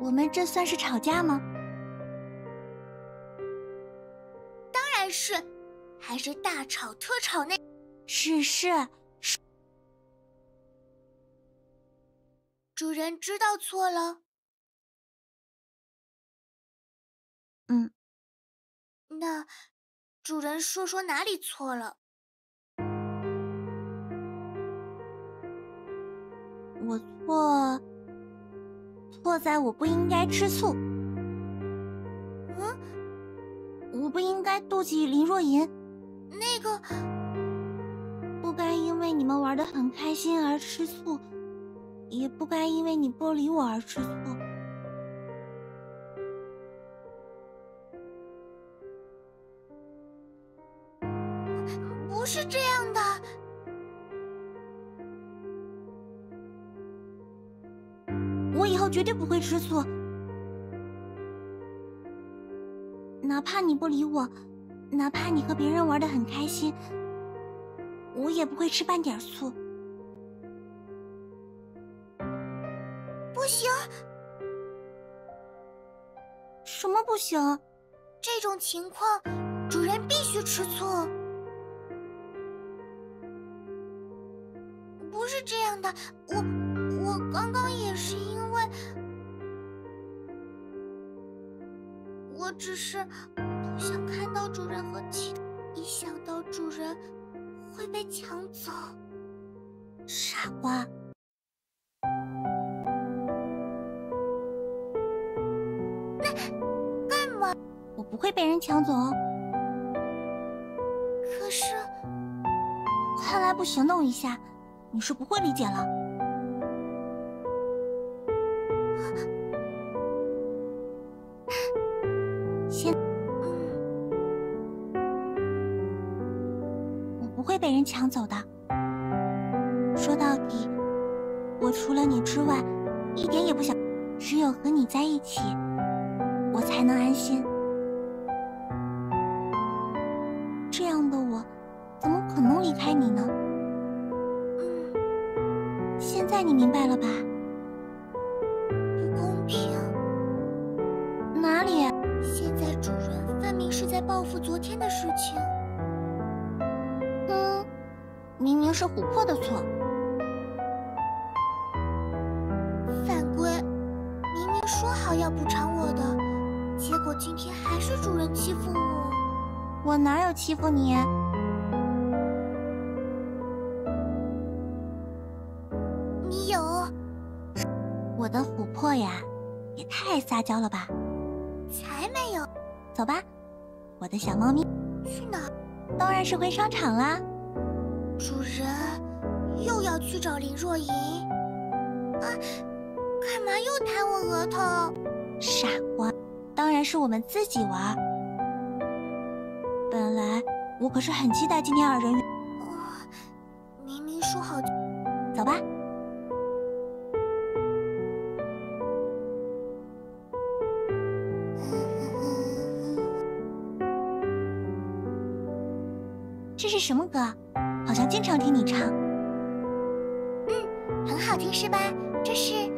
我们这算是吵架吗？当然是，还是大吵特吵那。是是是。主人知道错了。嗯。那，主人说说哪里错了？我错，错在我不应该吃醋。嗯，我不应该妒忌林若隐。那个，不该因为你们玩的很开心而吃醋，也不该因为你不理我而吃醋。不是这样的。后绝对不会吃醋，哪怕你不理我，哪怕你和别人玩的很开心，我也不会吃半点醋。不行，什么不行？这种情况，主人必须吃醋。不是这样的，我我刚刚也我只是不想看到主人和其他，一想到主人会被抢走，傻瓜。那干嘛？我不会被人抢走。可是，看来不行动一下。你是不会理解了。不会被人抢走的。说到底，我除了你之外，一点也不想。只有和你在一起，我才能安心。这样的我，怎么可能离开你呢？现在你明白了吧？不公平！哪里？现在主人分明是在报复昨天的事情。是琥珀的错。犯规！明明说好要补偿我的，结果今天还是主人欺负我。我哪有欺负你？你有我的琥珀呀，也太撒娇了吧！才没有！走吧，我的小猫咪。去哪？当然是回商场啦。主人又要去找林若莹？啊，干嘛又弹我额头？傻瓜，当然是我们自己玩。本来我可是很期待今天二人我。明明说好，走吧。这是什么歌？好像经常听你唱。嗯很好听是吧？这是